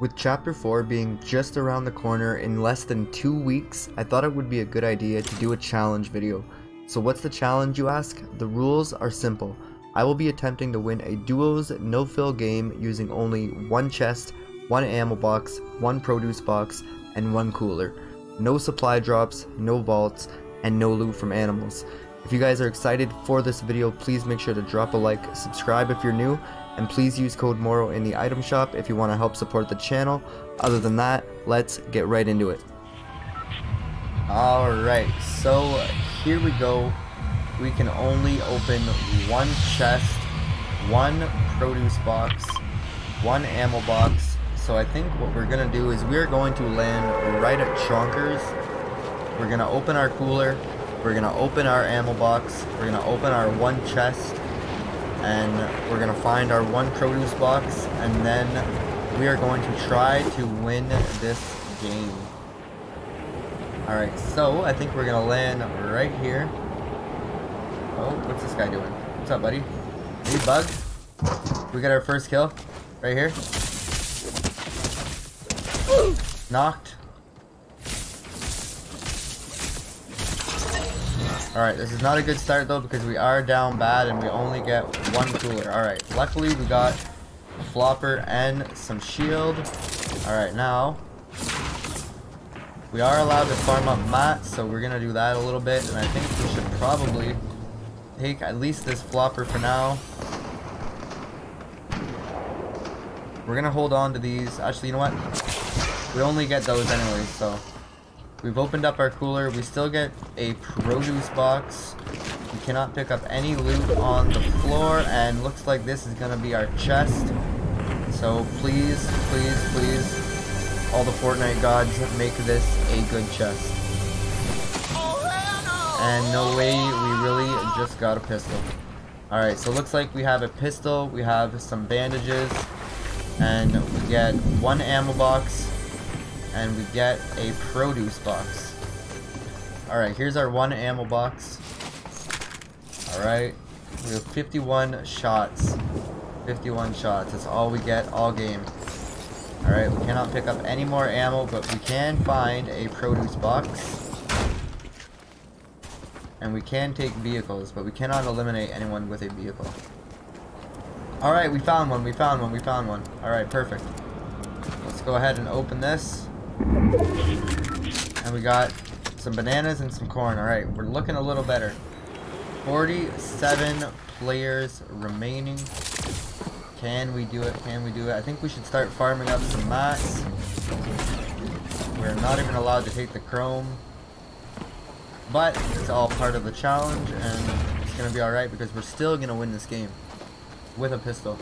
With Chapter 4 being just around the corner in less than 2 weeks, I thought it would be a good idea to do a challenge video. So what's the challenge you ask? The rules are simple. I will be attempting to win a duos no-fill game using only one chest, one ammo box, one produce box, and one cooler. No supply drops, no vaults, and no loot from animals. If you guys are excited for this video, please make sure to drop a like, subscribe if you're new, and please use code MOREAU in the item shop if you want to help support the channel. Other than that, let's get right into it. Alright, so here we go. We can only open one chest, one produce box, one ammo box. So I think what we're going to do is we're going to land right at Chonkers. We're going to open our cooler. We're going to open our ammo box. We're going to open our one chest and we're gonna find our one produce box and then we are going to try to win this game. Alright so I think we're gonna land right here. Oh what's this guy doing? What's up buddy? Hey bug. We got our first kill right here. Knocked Alright, this is not a good start though because we are down bad and we only get one cooler. Alright, luckily we got a flopper and some shield. Alright, now we are allowed to farm up mats, so we're gonna do that a little bit and I think we should probably take at least this flopper for now. We're gonna hold on to these. Actually, you know what? We only get those anyway, so We've opened up our cooler. We still get a produce box. We cannot pick up any loot on the floor, and looks like this is going to be our chest. So please, please, please, all the Fortnite gods, make this a good chest. And no way, we really just got a pistol. Alright, so looks like we have a pistol, we have some bandages, and we get one ammo box, and we get a produce box. Alright, here's our one ammo box. Alright, we have 51 shots. 51 shots, that's all we get all game. Alright, we cannot pick up any more ammo, but we can find a produce box. And we can take vehicles, but we cannot eliminate anyone with a vehicle. Alright, we found one, we found one, we found one. Alright, perfect. Let's go ahead and open this. And we got some bananas and some corn. Alright, we're looking a little better. 47 players remaining. Can we do it? Can we do it? I think we should start farming up some mats. We're not even allowed to take the chrome. But it's all part of the challenge and it's going to be alright because we're still going to win this game. With a pistol.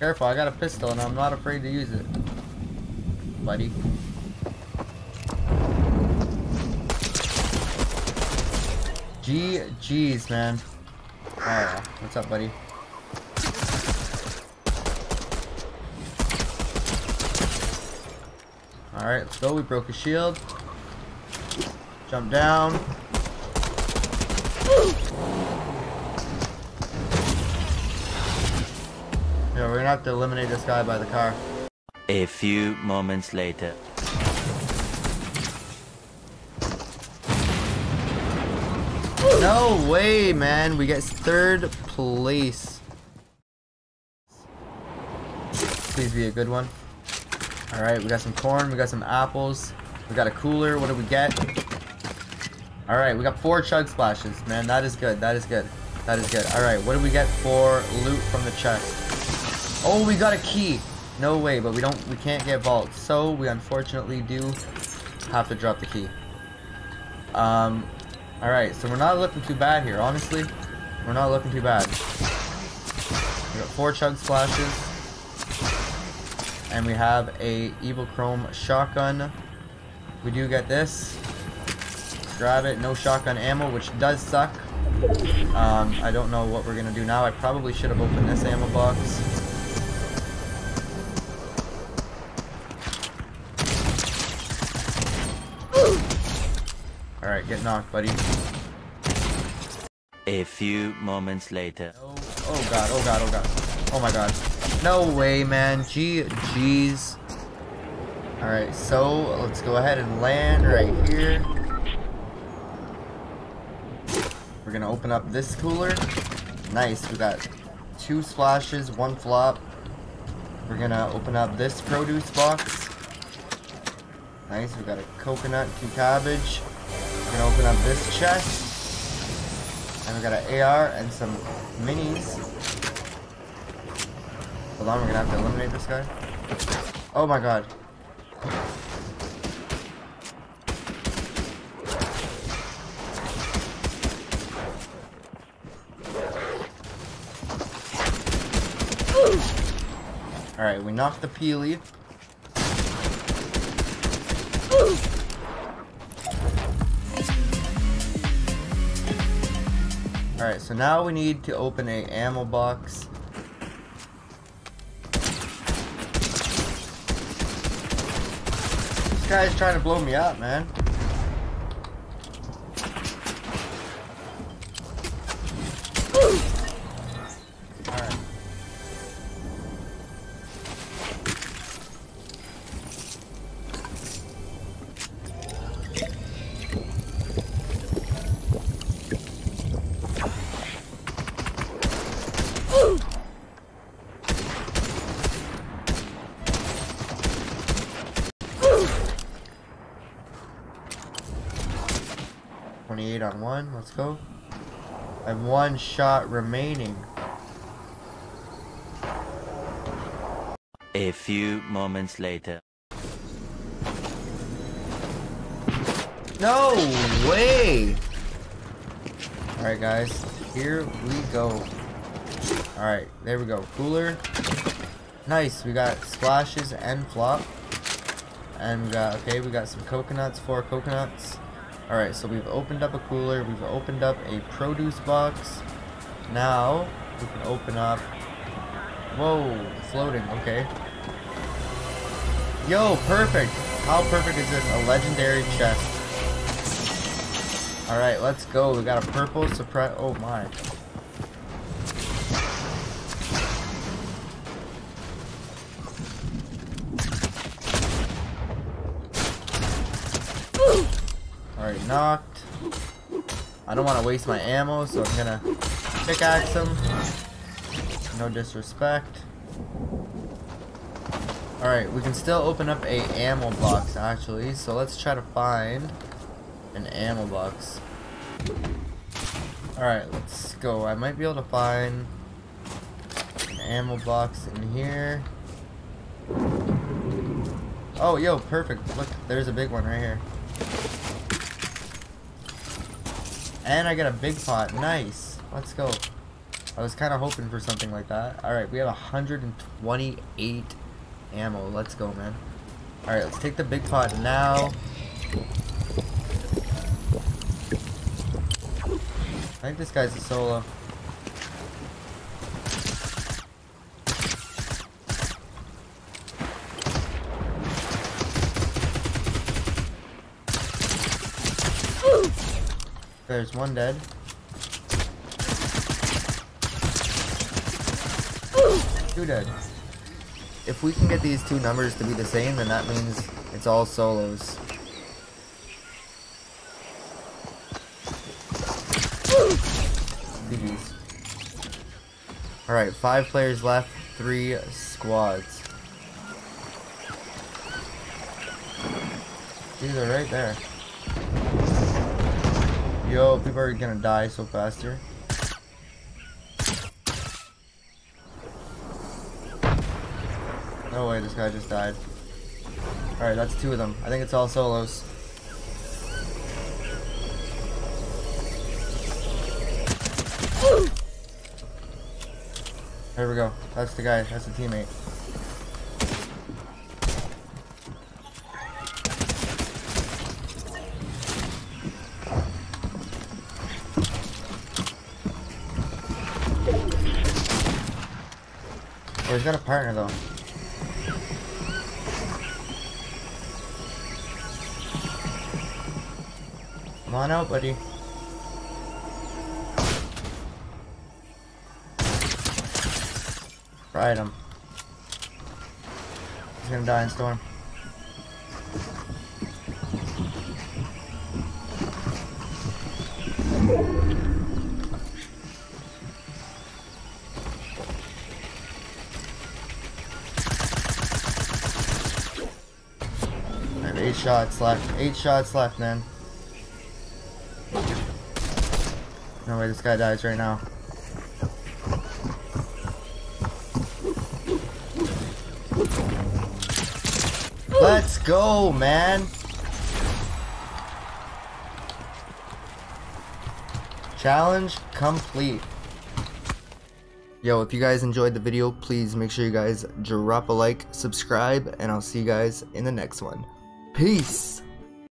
Careful, I got a pistol and I'm not afraid to use it buddy. GG's, man. Oh, what's up, buddy? Alright, let's go. We broke a shield. Jump down. Yeah, we're gonna have to eliminate this guy by the car. A few moments later. No way, man. We get third place. Please be a good one. Alright, we got some corn, we got some apples, we got a cooler, what do we get? Alright, we got four chug splashes, man, that is good, that is good, that is good. Alright, what do we get for loot from the chest? Oh, we got a key! No way, but we don't, we can't get vault, So we unfortunately do have to drop the key. Um, alright, so we're not looking too bad here, honestly. We're not looking too bad. We got four chug splashes. And we have a Evil Chrome shotgun. We do get this. Grab it. No shotgun ammo, which does suck. Um, I don't know what we're to do now. I probably should have opened this ammo box. Alright, get knocked, buddy. A few moments later. Oh, oh god, oh god, oh god. Oh my god. No way, man. G G's. Alright, so let's go ahead and land right here. We're gonna open up this cooler. Nice, we got two splashes, one flop. We're gonna open up this produce box. Nice, we got a coconut, two cabbage. Gonna open up this chest. And we got an AR and some minis. Hold on, we're gonna have to eliminate this guy. Oh my god. Alright, we knocked the peely. Alright, so now we need to open a ammo box. This guy's trying to blow me up, man. Twenty-eight on one. Let's go. I have one shot remaining. A few moments later. No way! Alright guys, here we go. Alright, there we go. Cooler. Nice, we got splashes and flop. And we got, okay, we got some coconuts, four coconuts. Alright, so we've opened up a cooler, we've opened up a produce box. Now, we can open up... Whoa, floating, okay. Yo, perfect! How perfect is this? A legendary chest. Alright, let's go. We got a purple suppress. Oh my. Alright, knocked. I don't want to waste my ammo, so I'm gonna pickaxe him. No disrespect. Alright, we can still open up a ammo box actually, so let's try to find an ammo box. Alright, let's go. I might be able to find an ammo box in here. Oh, yo, perfect. Look, there's a big one right here. And I got a big pot. Nice. Let's go. I was kind of hoping for something like that. Alright, we have 128 ammo. Let's go, man. Alright, let's take the big pot now. I think this guy's a solo. There's one dead. Two dead. If we can get these two numbers to be the same, then that means it's all solos. Alright, five players left, three squads. These are right there. Yo, people are gonna die so fast here. No way, this guy just died. Alright, that's two of them. I think it's all solos. Here we go. That's the guy. That's the teammate. He's got a partner though. Come on out, buddy. Ride him. He's gonna die in storm. Shots left. Eight shots left, man. No way, this guy dies right now. Let's go, man. Challenge complete. Yo, if you guys enjoyed the video, please make sure you guys drop a like, subscribe, and I'll see you guys in the next one. Peace!